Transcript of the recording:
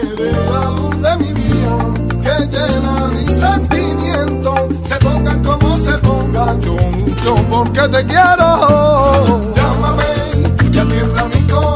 que la luz de mi vida, que llena mis sentimientos, se pongan como se pongan, yo mucho porque te quiero. Llámame y atienda mi corazón.